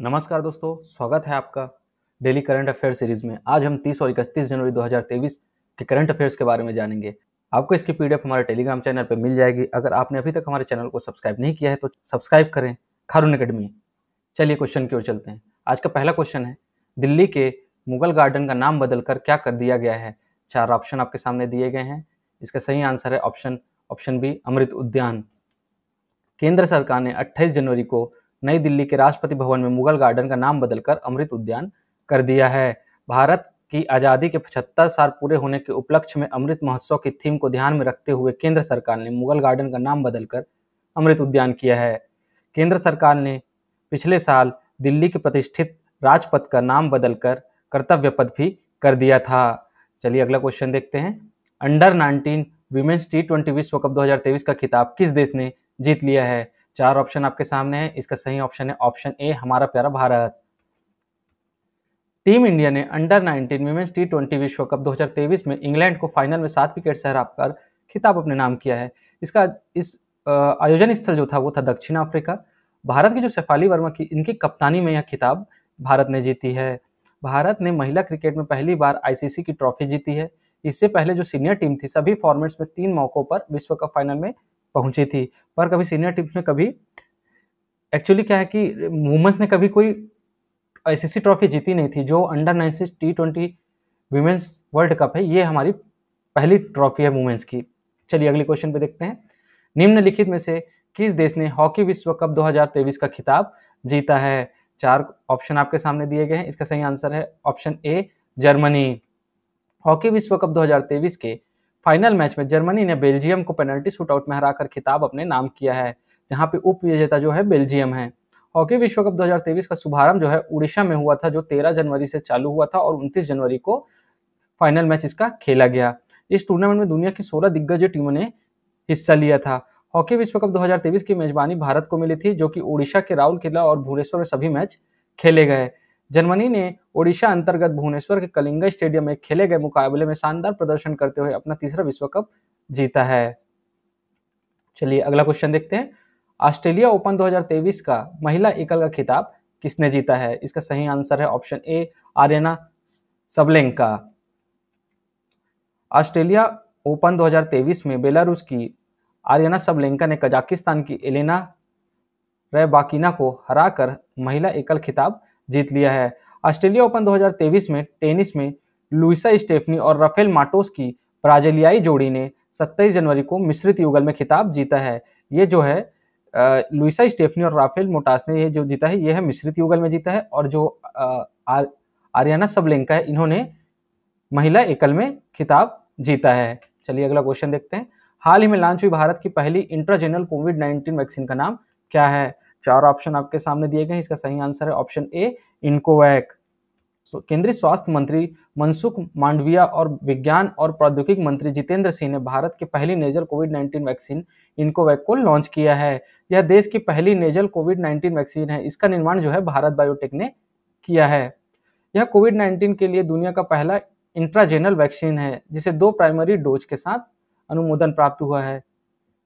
नमस्कार दोस्तों, स्वागत है आपका डेली करंट अफेयर सीरीज़ में। आज हम 30 और 31 जनवरी 2023 के करंट अफेयर्स के बारे में जानेंगे। आपको इसकी पीडीएफ हमारे टेलीग्राम चैनल पर मिल जाएगी। अगर आपने अभी तक हमारे चैनल को सब्सक्राइब नहीं किया है तो सब्सक्राइब करें। खारून अकेडमी चलिए क्वेश्चन की ओर चलते हैं। आज का पहला क्वेश्चन है, दिल्ली के मुगल गार्डन का नाम बदलकर क्या कर दिया गया है? चार ऑप्शन आपके सामने दिए गए हैं। इसका सही आंसर है ऑप्शन ऑप्शन बी, अमृत उद्यान। केंद्र सरकार ने 28 जनवरी को नई दिल्ली के राष्ट्रपति भवन में मुगल गार्डन का नाम बदलकर अमृत उद्यान कर दिया है। भारत की आज़ादी के 75 साल पूरे होने के उपलक्ष्य में अमृत महोत्सव की थीम को ध्यान में रखते हुए केंद्र सरकार ने मुगल गार्डन का नाम बदलकर अमृत उद्यान किया है। केंद्र सरकार ने पिछले साल दिल्ली के प्रतिष्ठित राजपथ का नाम बदलकर कर्तव्य पद भी कर दिया था। चलिए अगला क्वेश्चन देखते हैं। अंडर 19 विमेंस टी ट्वेंटी विश्व कप 2023 का खिताब किस देश ने जीत लिया है? चार ऑप्शन आपके सामने है, इसका सही ऑप्शन है ऑप्शन ए, हमारा प्यारा भारत। टीम इंडिया ने अंडर 19 वुमेन्स टी ट्वेंटी विश्व कप 2023 में इंग्लैंड को फाइनल में सात विकेट से हराकर खिताब अपने नाम किया है। इसका, इस आयोजन स्थल जो था, वो था दक्षिण अफ्रीका। भारत की जो शेफाली वर्मा की, इनकी कप्तानी में यह खिताब भारत ने जीती है। भारत ने महिला क्रिकेट में पहली बार आईसीसी की ट्रॉफी जीती है। इससे पहले जो सीनियर टीम थी, सभी फॉर्मेट्स में तीन मौकों पर विश्व कप फाइनल में पहुँची थी। पर कभी सीनियर टीम्स में कभी एक्चुअली क्या है कि वुमेंस ने कभी कोई आईसीसी ट्रॉफी जीती नहीं थी, जो under nineteen T twenty women's world cup है, ये हमारी पहली ट्रॉफी है वुमेन्स की। चलिए अगले क्वेश्चन पे देखते हैं। निम्नलिखित में से किस देश ने हॉकी विश्व कप 2023 का खिताब जीता है? चार ऑप्शन आपके सामने दिए गए हैं, इसका सही आंसर है ऑप्शन ए जर्मनी। हॉकी विश्व कप 2023 के फाइनल मैच में जर्मनी ने बेल्जियम को पेनल्टी शूटआउट में हराकर खिताब अपने नाम किया है, जहाँ पे उप विजेता जो है बेल्जियम है। हॉकी विश्व कप 2023 का शुभारंभ जो है उड़ीसा में हुआ था, जो 13 जनवरी से चालू हुआ था और 29 जनवरी को फाइनल मैच इसका खेला गया। इस टूर्नामेंट में दुनिया की 16 दिग्गज टीमों ने हिस्सा लिया था। हॉकी विश्व कप 2023 की मेजबानी भारत को मिली थी, जो कि उड़ीसा के राउल किला और भुवनेश्वर में सभी मैच खेले गए। जर्मनी ने ओडिशा अंतर्गत भुवनेश्वर के कलिंगा स्टेडियम में खेले गए मुकाबले में शानदार प्रदर्शन करते हुए अपना तीसरा विश्व कप जीता है। चलिए अगला क्वेश्चन देखते हैं। ऑस्ट्रेलिया ओपन 2023 का महिला एकल का खिताब किसने जीता है? इसका सही आंसर है option A, Aryna Sabalenka. Australia open 2023 में बेलारूस की आर्यना सबलेंका ने कजाकिस्तान की एलेना रेबाकिना को हराकर महिला एकल खिताब जीत लिया है। ऑस्ट्रेलिया ओपन 2023 में टेनिस में लुइसा स्टेफनी और राफेल माटोस की ब्राजीलियाई जोड़ी ने 27 जनवरी को मिश्रित युगल में खिताब जीता है। ये जो है लुइसा स्टेफनी और राफेल मोटास ने ये जो जीता है, ये है मिश्रित युगल में जीता है और जो आर्याना सबलेंका है, इन्होंने महिला एकल में खिताब जीता है। चलिए अगला क्वेश्चन देखते हैं। हाल ही में लॉन्च हुई भारत की पहली इंट्राजेनल कोविड नाइन्टीन वैक्सीन का नाम क्या है? चार ऑप्शन आपके सामने दिए गए इसका सही आंसर है ऑप्शन ए इनकोवैक केंद्रीय स्वास्थ्य मंत्री मनसुख मांडविया और विज्ञान और प्रौद्योगिकी मंत्री जितेंद्र सिंह ने भारत की पहली नेजल कोविड 19 वैक्सीन इनकोवैक को लॉन्च किया है। यह देश की पहली नेजल कोविड 19 वैक्सीन है। इसका निर्माण जो है भारत बायोटेक ने किया है। यह कोविड 19 के लिए दुनिया का पहला इंट्राजेनल वैक्सीन है, जिसे दो प्राइमरी डोज के साथ अनुमोदन प्राप्त हुआ है।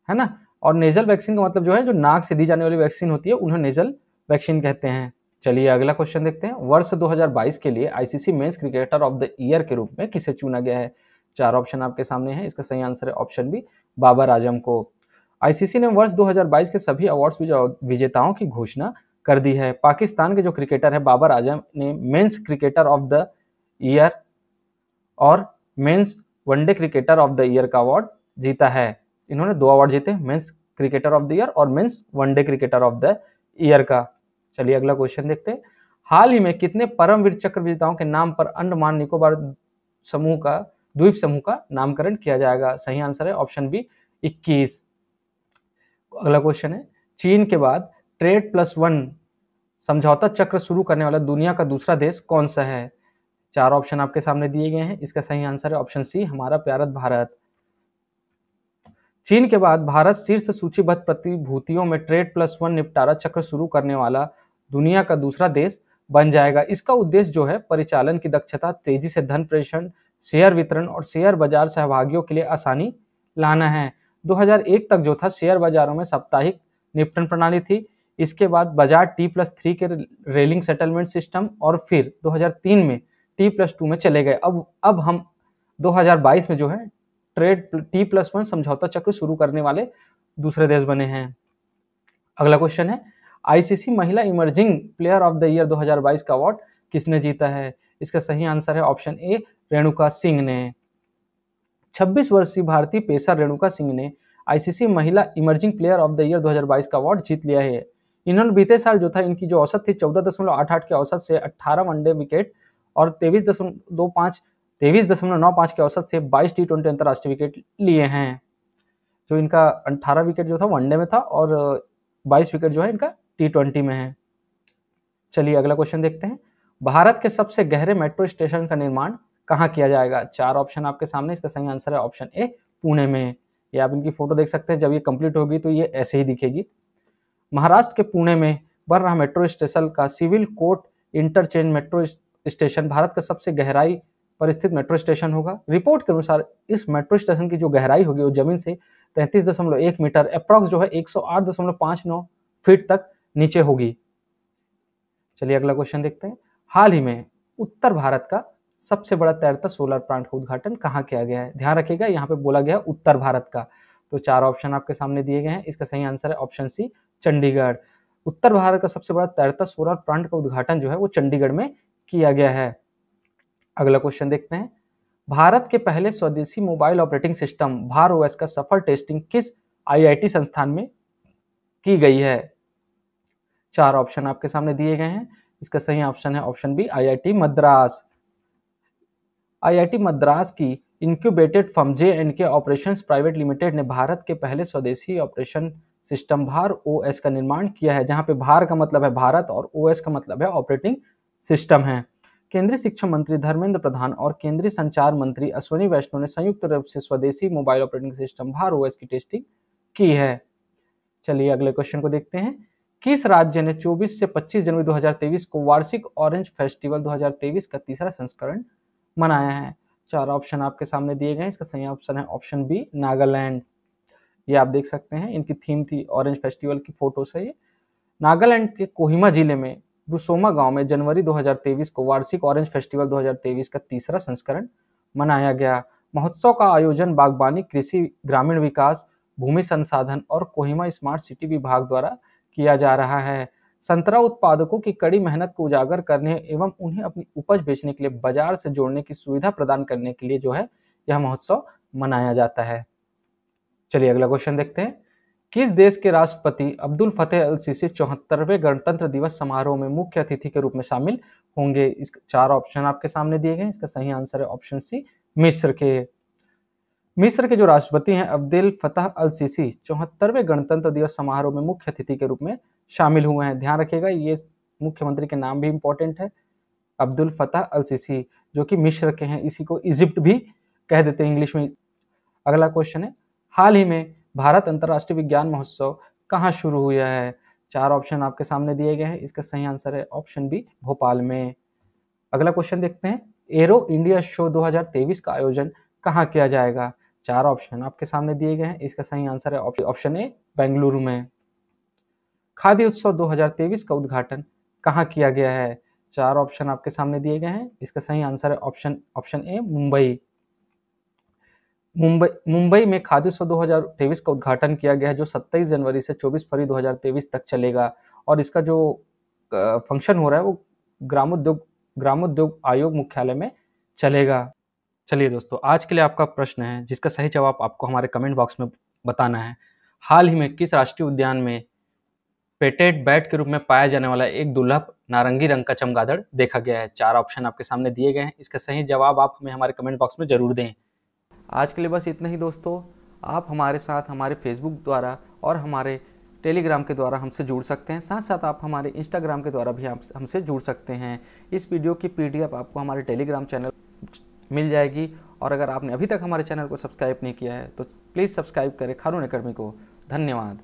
है ना? और नेजल वैक्सीन का मतलब जो है, जो नाक से दी जाने वाली वैक्सीन होती है, उन्हें नेजल वैक्सीन कहते हैं। चलिए अगला क्वेश्चन देखते हैं। वर्ष 2022 के लिए ICC men's cricketer of the year के रूप में किसे चुना गया है? चार ऑप्शन आपके सामने हैं। इसका सही आंसर है ऑप्शन बी बाबर आज़म को। आईसीसी ने वर्ष 2022 के सभी अवार्ड्स विजेताओं की घोषणा कर दी है। पाकिस्तान के जो क्रिकेटर है, बाबर आज़म ने men's cricketer of the year और men's one day cricketer of the year का अवार्ड जीता है। इन्होंने दो अवार्ड जीते men's cricketer of the year और men's one day cricketer of the year का। चलिए अगला क्वेश्चन देखते हैं। हाल ही में कितने परमवीर चक्र विजेताओं के नाम पर अंडमान निकोबार समूह का, द्वीप समूह का नामकरण किया जाएगा? सही आंसर है ऑप्शन बी 21 अगला क्वेश्चन है, चीन के बाद ट्रेड प्लस वन समझौता चक्र शुरू करने वाला दुनिया का दूसरा देश कौन सा है? चार ऑप्शन आपके सामने दिए गए हैं, इसका सही आंसर है ऑप्शन सी हमारा प्यारत भारत। चीन के बाद भारत शीर्ष सूचीबद्ध प्रतिभूतियों में ट्रेड प्लस वन निपटारा चक्र शुरू करने वाला दुनिया का दूसरा देश बन जाएगा। इसका उद्देश्य जो है, परिचालन की दक्षता, तेज़ी से धन प्रेषण शेयर वितरण और शेयर बाज़ार सहभागियों के लिए आसानी लाना है। 2001 तक जो था शेयर बाजारों में साप्ताहिक निपटन प्रणाली थी। इसके बाद बाज़ार टी प्लस थ्री के रेलिंग सेटलमेंट सिस्टम और फिर 2003 में टी प्लस टू में चले गए। अब अब हम 2022 में जो है ट्रेड टी प्लस वन समझौता चक्र शुरू करने वाले दूसरे देश बने हैं। अगला क्वेश्चन है आईसीसी महिला emerging player of the year 2022 का अवार्ड किसने जीता है? इसका सही आंसर है ऑप्शन ए रेणुका सिंह ने। 26 वर्षीय भारतीय पेसर रेणुका सिंह ने आईसीसी महिला emerging player of the year 2022 का अवार्ड जीत लिया है। इन्होंने बीते साल जो था, इनकी जो औसत थी, चौदह के औसत से अट्ठारह वनडे विकेट और तेईस तेईस दशमलव नौ पाँच के औसत से बाईस टी ट्वेंटी अंतर्राष्ट्रीय विकेट लिए हैं। जो इनका अट्ठारह विकेट जो था वनडे में था और बाईस विकेट जो है, इनका टी ट्वेंटी में है। चलिए अगला क्वेश्चन देखते हैं। भारत के सबसे गहरे मेट्रो स्टेशन का निर्माण कहाँ किया जाएगा? चार ऑप्शन आपके सामने, इसका सही आंसर है ऑप्शन ए पुणे में। ये आप इनकी फ़ोटो देख सकते हैं। जब ये कंप्लीट होगी तो ये ऐसे ही दिखेगी। महाराष्ट्र के पुणे में बन रहा मेट्रो स्टेशन का civil court interchange metro station Bharat का सबसे गहराई पर स्थित मेट्रो स्टेशन होगा। रिपोर्ट के अनुसार इस मेट्रो स्टेशन की जो गहराई होगी, वो ज़मीन से तैंतीस दशमलव एक मीटर अप्रॉक्स जो है एक सौ आठ दशमलव पाँच नौ फीट तक नीचे होगी। चलिए अगला क्वेश्चन देखते हैं। हाल ही में उत्तर भारत का सबसे बड़ा तैरता सोलर प्लांट का उद्घाटन कहाँ किया गया है? ध्यान रखिएगा, यहाँ पे बोला गया उत्तर भारत का। तो चार ऑप्शन आपके सामने दिए गए हैं। इसका सही आंसर है ऑप्शन सी चंडीगढ़। उत्तर भारत का सबसे बड़ा तैरता सोलर प्लांट का उद्घाटन जो है वो चंडीगढ़ में किया गया है। अगला क्वेश्चन देखते हैं। भारत के पहले स्वदेशी mobile operating system Bhar OS का सफल टेस्टिंग किस आईआईटी संस्थान में की गई है? चार ऑप्शन आपके सामने दिए गए हैं। इसका सही ऑप्शन है option B, IIT Madras. IIT Madras की incubated firm J and K operations private limited ने भारत के पहले स्वदेशी ऑपरेशन सिस्टम भार ओएस का निर्माण किया है, जहाँ पे भार का मतलब है भारत और ओएस का मतलब है ऑपरेटिंग सिस्टम है। केंद्रीय शिक्षा मंत्री धर्मेंद्र प्रधान और केंद्रीय संचार मंत्री अश्वनी वैष्णव ने संयुक्त रूप से स्वदेशी मोबाइल ऑपरेटिंग सिस्टम भार की टेस्टिंग की है। चलिए अगले क्वेश्चन को देखते हैं। किस राज्य ने 24 से 25 जनवरी 2023 को वार्षिक ऑरेंज फेस्टिवल 2023 का तीसरा संस्करण मनाया है? चार ऑप्शन आपके सामने दिए गए इसका सही ऑप्शन है ऑप्शन बी नागालैंड। ये आप देख सकते हैं। इनकी थीम थी ऑरेंज फेस्टिवल की फ़ोटो से ये। नागालैंड के कोहिमा ज़िले में बुसोमा गाँव में जनवरी 2023 को वार्षिक ऑरेंज फेस्टिवल 2023 का तीसरा संस्करण मनाया गया। महोत्सव का आयोजन बागवानी कृषि, ग्रामीण विकास, भूमि संसाधन और कोहिमा स्मार्ट सिटी विभाग द्वारा किया जा रहा है। संतरा उत्पादकों की कड़ी मेहनत को उजागर करने एवं उन्हें अपनी उपज बेचने के लिए बाज़ार से जोड़ने की सुविधा प्रदान करने के लिए जो है यह महोत्सव मनाया जाता है। चलिए अगला क्वेश्चन देखते हैं। किस देश के राष्ट्रपति अब्दुल फतेह अल सीसी चौहत्तरवें गणतंत्र दिवस समारोह में मुख्य अतिथि के रूप में शामिल होंगे? इस चार ऑप्शन आपके सामने दिए गए इसका सही आंसर है ऑप्शन सी, मिस्र के। मिस्र के जो राष्ट्रपति हैं, अब्दुल फतेह अल सीसी चौहत्तरवें गणतंत्र दिवस समारोह में मुख्य अतिथि के रूप में शामिल हुए हैं। ध्यान रखिएगा, ये मुख्यमंत्री के नाम भी इंपॉर्टेंट है। अब्दुल फतेह अल सीसी जो कि मिस्र के हैं, इसी को इजिप्ट भी कह देते हैं इंग्लिश में। अगला क्वेश्चन है, हाल ही में भारत अंतर्राष्ट्रीय विज्ञान महोत्सव कहाँ शुरू हुआ है? चार ऑप्शन आपके सामने दिए गए हैं। इसका सही आंसर है ऑप्शन बी भोपाल में। अगला क्वेश्चन देखते हैं। एरो इंडिया शो 2023 का आयोजन कहाँ किया जाएगा? चार ऑप्शन आपके सामने दिए गए हैं। इसका सही आंसर है ऑप्शन ए बेंगलुरु में। खाद्य उत्सव 2023 का उद्घाटन कहाँ किया गया है? चार ऑप्शन आपके सामने दिए गए हैं। इसका सही आंसर है option option A Mumbai. Mumbai Mumbai में खाद्य उत्सव 2023 का उद्घाटन किया गया है, जो 27 जनवरी से 24 फरवरी 2023 तक चलेगा। और इसका जो फ़ंक्शन हो रहा है, वो ग्रामोद्योग ग्रामोद्योग आयोग मुख्यालय में चलेगा। चलिए दोस्तों, आज के लिए आपका प्रश्न है, जिसका सही जवाब आपको हमारे कमेंट बॉक्स में बताना है। हाल ही में किस राष्ट्रीय उद्यान में पेटेड बैट के रूप में पाया जाने वाला एक दुर्लभ नारंगी रंग का चमगादड़ देखा गया है? चार ऑप्शन आपके सामने दिए गए हैं। इसका सही जवाब आप हमें हमारे कमेंट बॉक्स में ज़रूर दें। आज के लिए बस इतना ही दोस्तों। आप हमारे साथ, हमारे फेसबुक द्वारा और हमारे टेलीग्राम के द्वारा हमसे जुड़ सकते हैं। साथ साथ आप हमारे इंस्टाग्राम के द्वारा भी हमसे जुड़ सकते हैं। इस वीडियो की पीडीएफ आपको हमारे टेलीग्राम चैनल मिल जाएगी। और अगर आपने अभी तक हमारे चैनल को सब्सक्राइब नहीं किया है तो प्लीज़ सब्सक्राइब करें खारून अकेडमी को। धन्यवाद।